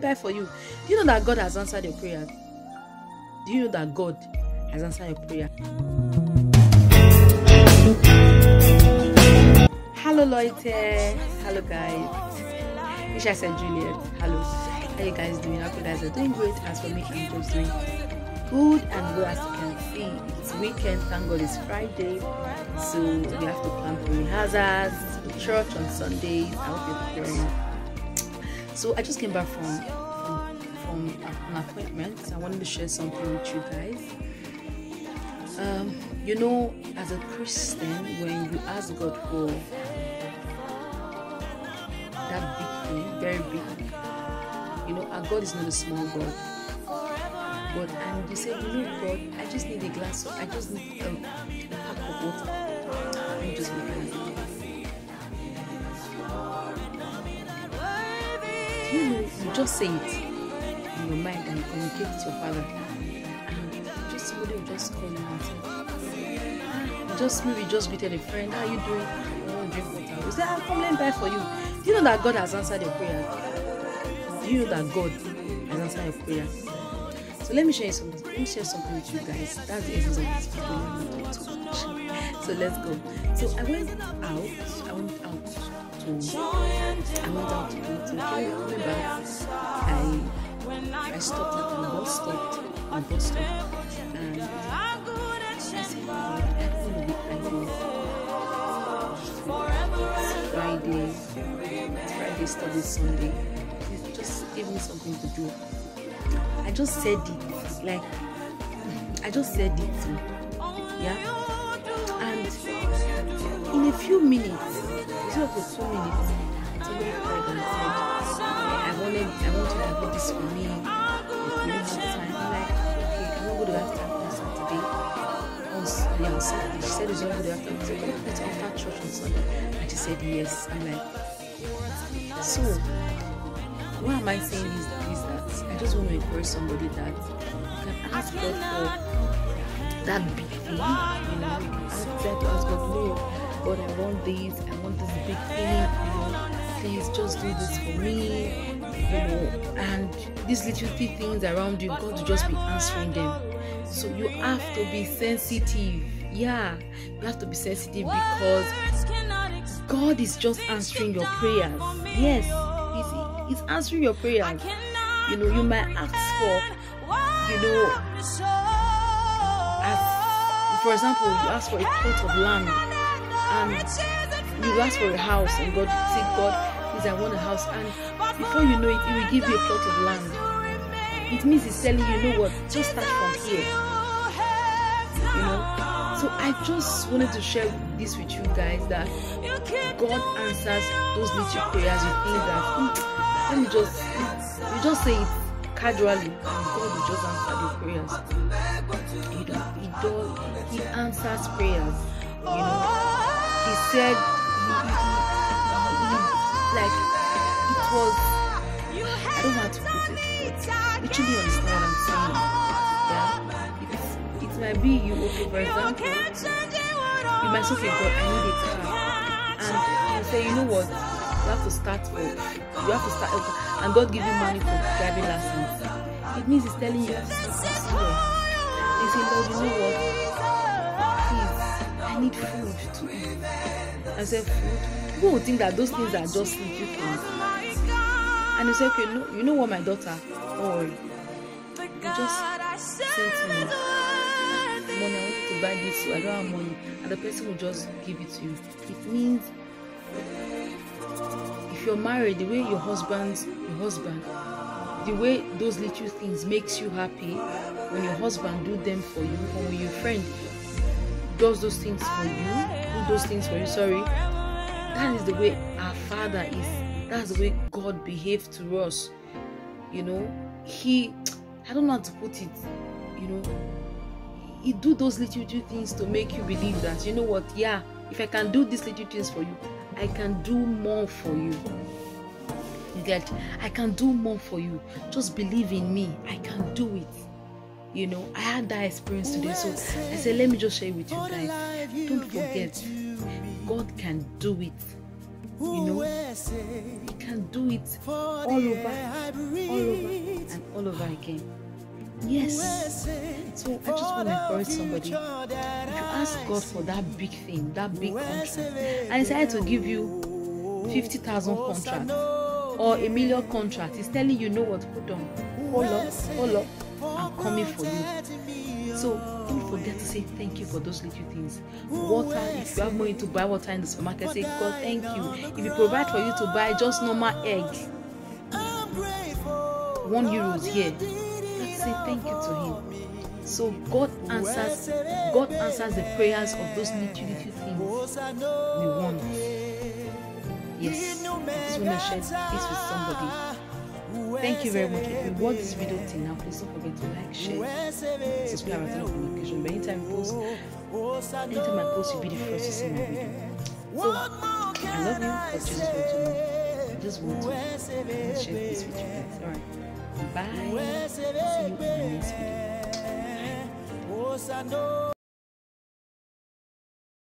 falling by for you. Do you know that God has answered your prayer? Do you know that God has answered your prayer? Hello, Loite. Hello, guys. I said Juliet. Hello. How are you guys doing? I hope you guys are doing great. As for me, I'm just doing good and well as you can see. It's weekend. Thank God it's Friday. So we have to plan for rehearsals, church on Sundays. I hope you're preparing. So I just came back from, from from an appointment. I wanted to share something with you guys. Um, you know, as a Christian, when you ask God for that big thing, very big, you know, our God is not a small God. But and you say, know, God, I just need a glass. Of, I just need a, pack of water. Just look it. You know? You just say it in your mind and communicate with your father. And just somebody will just call you and say, "Ah, just maybe just greeted a friend. How are you doing? I want to drink water. You say, I'm coming by for you. Do you know that God has answered your prayer? Do you know that God has answered your prayer? So let me share something. Let me share something with you guys. That's the essence of this video. So let's go. So I went out. I went out to. I went out to. So can you remember? I I stopped at the bus stop. Bus stop. And I said, "God, I to. It's Friday. Friday, study Sunday. Just give me something to do. I just said it. Like, I just said it. Yeah. And in a few minutes, it's not for two minutes, somebody cried and said, I wanted, I want you to do this for me. You don't have time, I'm like, okay, I'm going to have time on Saturday. On, yeah, on Saturday. She said it's not going to have. I said, can I put it after church on Sunday? And she said, yes. I'm like, so why am I saying this? Is that I just want to encourage somebody that you can ask God for that big thing. Ask God to ask God, no, God, I want this, I want this big thing, you know, please just do this for me, you know, and these little things around you, God will just be answering them. So you have to be sensitive. Yeah, you have to be sensitive because God is just answering your prayers. Yes, He's, he's answering your prayers. You know, you might ask for, you know, as for example, you ask for a plot of land and you ask for a house, and God say, God, please, I want a house, and before you know it, He will give you a plot of land. It means He's telling you, you know what, just start from here. You know, so I just wanted to share this with you guys that God answers those little prayers. You think that "Hmm, let me just you just say it casually, and God will just answer the prayers. He do, he does he answers prayers. You know, he said he, he, he, like it was I don't how to put it, but literally understand what I'm saying. Yeah, it's, it might be you. Okay, for example, you might say, God, I need a car, and you say, you know what? You have to start for, you have to start, and God give you money for driving lessons. It means He's telling you to start somewhere. You say, Lord, you know what? I said, food. People would think that those things are just little things. And you say, okay, no, you know what, my daughter? Don't worry. Just send me money, I want to buy this, so I don't have money, and the person will just give it to you. It means if you're married, the way your husband, your husband, the way those little things makes you happy, when your husband do them for you, or when your friend does those things for you, do those things for you, sorry, that is the way our father is. That's the way God behaved to us. You know, he, I don't know how to put it, you know, he do those little, things to make you believe that you know what yeah if i can do these little things for you i can do more for you. You get i can do more for you. Just believe in me i can do it you know i had that experience today so i said let me just share it with you guys. don't forget god can do it you know? he can do it all over all over and all over again. Yes. So I just want to encourage somebody. If you ask God for that big thing, that big contract, and He decided to give you 50,000 contract or a million contract, He's telling you, know what, hold on, hold up, hold up, I'm coming for you. So don't forget to say thank you for those little things. Water, if you have money to buy water in the supermarket, say God thank you. If He provide for you to buy just normal egg, one euros here, let's say thank you to Him. So God answers, God answers the prayers of those little little things we want. Yes, I just want to share this with somebody. Thank you very much. If you watch this video till now, please don't forget to like, share, subscribe, and turn on notification. But anytime I post, anytime I post, you'll be the first to see my video. So, I love you, but just to. I just want to share this with you guys. Alright. Bye. See you in the next video. Bye.